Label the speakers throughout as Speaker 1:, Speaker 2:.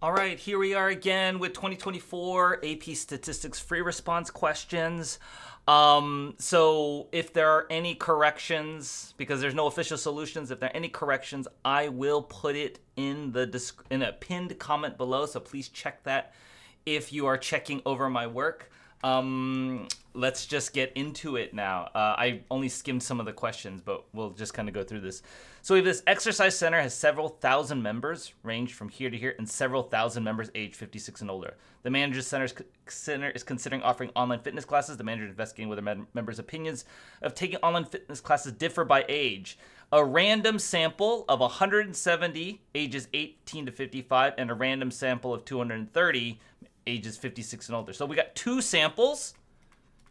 Speaker 1: All right, here we are again with 2024 AP Statistics free response questions. Um, so if there are any corrections, because there's no official solutions, if there are any corrections, I will put it in the in a pinned comment below. So please check that if you are checking over my work. Um, let's just get into it now. Uh, I only skimmed some of the questions, but we'll just kind of go through this. So we have this exercise center has several thousand members, ranged from here to here, and several thousand members aged 56 and older. The manager's center center is considering offering online fitness classes. The manager is investigating whether mem- members' opinions of taking online fitness classes differ by age. A random sample of 170 ages 18 to 55, and a random sample of 230 ages 56 and older. So we got two samples,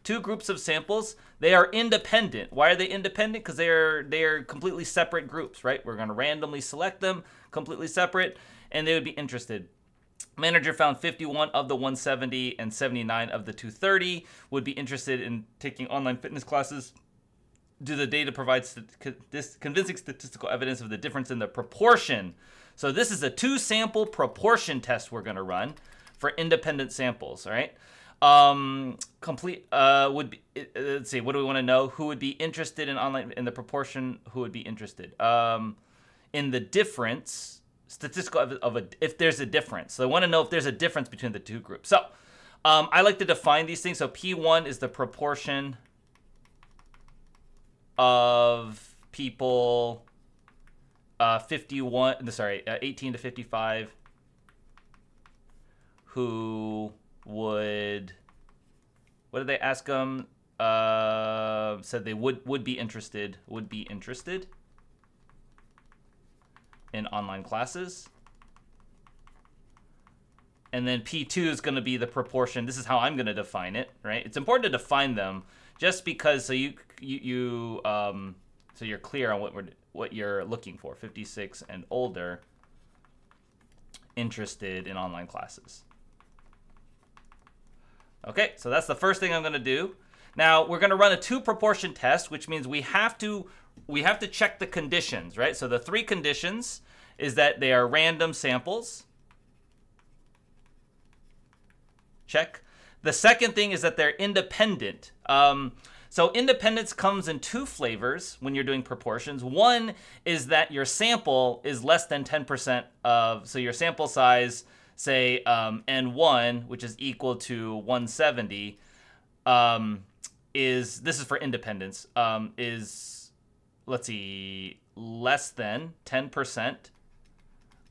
Speaker 1: two groups of samples. They are independent. Why are they independent? Because they are they are completely separate groups, right? We're going to randomly select them, completely separate, and they would be interested. Manager found 51 of the 170 and 79 of the 230 would be interested in taking online fitness classes. Do the data provide st- convincing statistical evidence of the difference in the proportion? So this is a two sample proportion test we're going to run for independent samples, all right? Um, complete uh, would be. Uh, let's see. What do we want to know? Who would be interested in online in the proportion? Who would be interested? Um, in the difference statistical of, of a if there's a difference. So I want to know if there's a difference between the two groups. So um, I like to define these things. So P1 is the proportion of people uh, 51 sorry uh, 18 to 55 who would what did they ask them? Uh, said they would would be interested would be interested in online classes. And then P2 is going to be the proportion. This is how I'm going to define it, right? It's important to define them just because so you you, you um so you're clear on what we're what you're looking for, 56 and older interested in online classes. Okay, so that's the first thing I'm going to do. Now, we're going to run a two proportion test, which means we have to we have to check the conditions, right? So the three conditions is that they are random samples. Check. The second thing is that they're independent. Um, so independence comes in two flavors when you're doing proportions. One is that your sample is less than 10% of, so your sample size say um, n1, which is equal to 170, um, is this is for independence um, is let's see less than 10%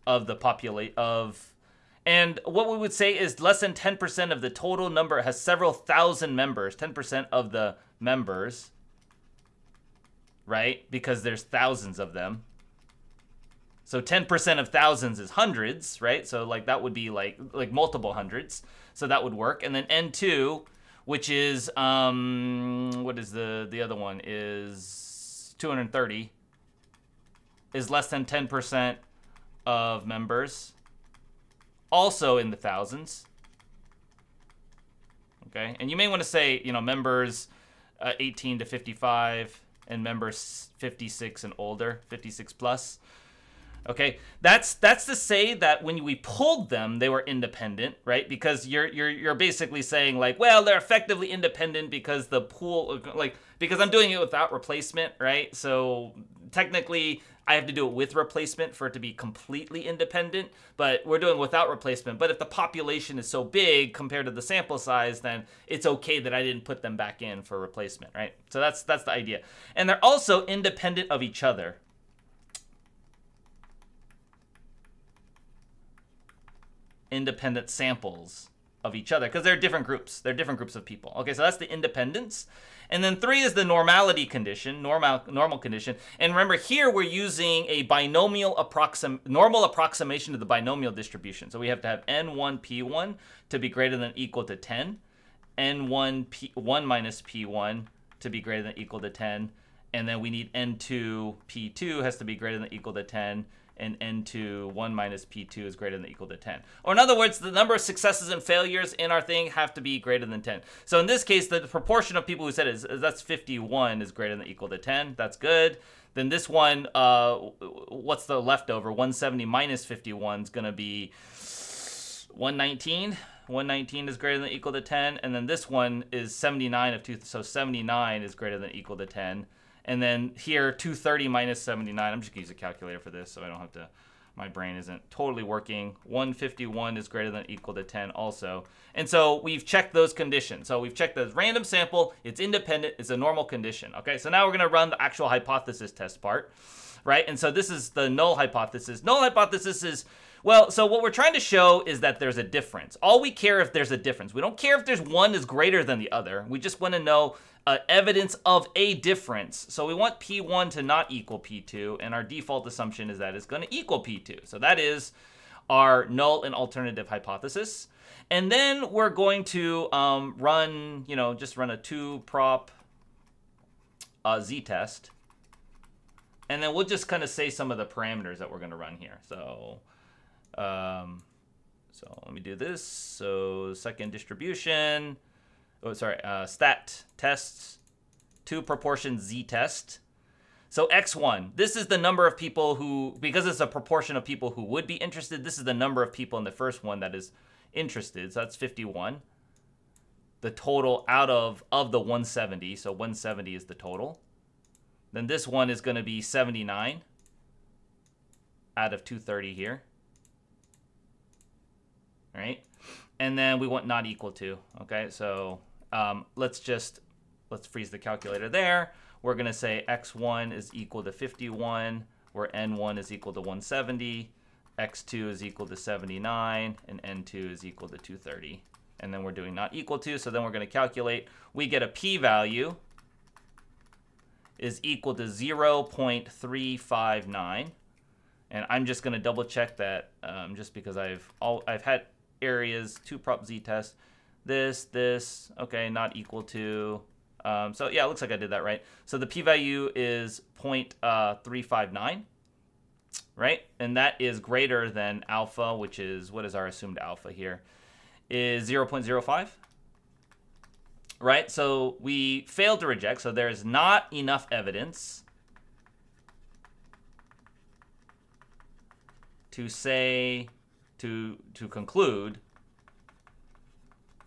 Speaker 1: of the populate of and what we would say is less than 10% of the total number has several thousand members 10% of the members right? Because there's thousands of them so 10% of thousands is hundreds, right? So like that would be like like multiple hundreds. So that would work. And then N2, which is um what is the the other one is 230 is less than 10% of members. Also in the thousands. Okay? And you may want to say, you know, members uh, 18 to 55 and members 56 and older, 56 plus. Okay, that's that's to say that when we pulled them, they were independent, right? Because you're you're you're basically saying like, well, they're effectively independent because the pool, like, because I'm doing it without replacement, right? So technically, I have to do it with replacement for it to be completely independent, but we're doing without replacement. But if the population is so big compared to the sample size, then it's okay that I didn't put them back in for replacement, right? So that's that's the idea. And they're also independent of each other, independent samples of each other because they're different groups. They're different groups of people. Okay, so that's the independence. And then three is the normality condition, normal normal condition. And remember here we're using a binomial approxim normal approximation to the binomial distribution. So we have to have n1 p1 to be greater than equal to 10, n1 p1 minus p1 to be greater than equal to 10, and then we need n2 p2 has to be greater than or equal to 10 and n2 1 minus p2 is greater than or equal to 10. Or in other words, the number of successes and failures in our thing have to be greater than 10. So in this case, the proportion of people who said is, that's 51 is greater than or equal to 10. That's good. Then this one, uh, what's the leftover? 170 minus 51 is going to be 119. 119 is greater than or equal to 10. And then this one is 79 of 2. So 79 is greater than or equal to 10. And then here, 230 minus 79. I'm just going to use a calculator for this so I don't have to my brain isn't totally working. 151 is greater than equal to 10 also. And so we've checked those conditions. So we've checked the random sample, it's independent, it's a normal condition. Okay, so now we're gonna run the actual hypothesis test part, right? And so this is the null hypothesis. Null hypothesis is, well, so what we're trying to show is that there's a difference. All we care if there's a difference. We don't care if there's one is greater than the other. We just wanna know uh, evidence of a difference. So we want P1 to not equal P2, and our default assumption is that it's going to equal P2. So that is our null and alternative hypothesis. And then we're going to um, run, you know, just run a two prop uh, z-test. And then we'll just kind of say some of the parameters that we're going to run here. So, um, so let me do this. So second distribution oh sorry, uh, stat tests two proportion z test. So x1, this is the number of people who, because it's a proportion of people who would be interested, this is the number of people in the first one that is interested. So that's 51. The total out of, of the 170, so 170 is the total. Then this one is going to be 79 out of 230 here. All right? And then we want not equal to, okay? So um, let's just, let's freeze the calculator there. We're going to say x1 is equal to 51, where n1 is equal to 170, x2 is equal to 79, and n2 is equal to 230. And then we're doing not equal to, so then we're going to calculate. We get a p-value is equal to 0.359. And I'm just going to double check that um, just because I've all, I've had areas, two prop z tests this, this, okay, not equal to. Um, so yeah, it looks like I did that right. So the p-value is uh, 0.359, right? And that is greater than alpha, which is, what is our assumed alpha here? Is 0.05, right? So we failed to reject, so there is not enough evidence to say, to, to conclude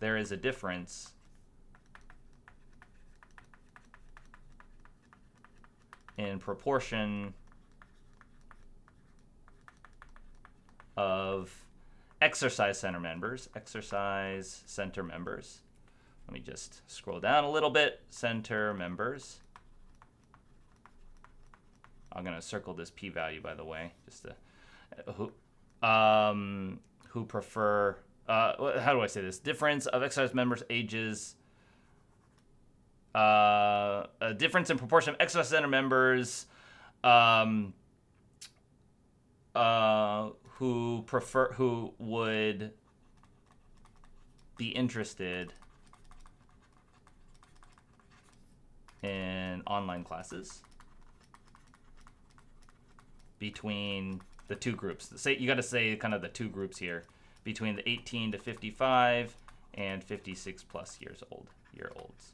Speaker 1: there is a difference in proportion of exercise center members, exercise center members. Let me just scroll down a little bit, center members. I'm going to circle this p-value, by the way, just to, who, um, who prefer uh, how do I say this? Difference of exercise members' ages. Uh, a difference in proportion of exercise center members um, uh, who prefer who would be interested in online classes between the two groups. Say you got to say kind of the two groups here between the 18 to 55 and 56 plus years old year olds.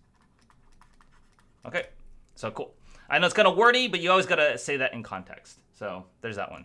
Speaker 1: Okay, so cool. I know it's kind of wordy, but you always got to say that in context. So there's that one.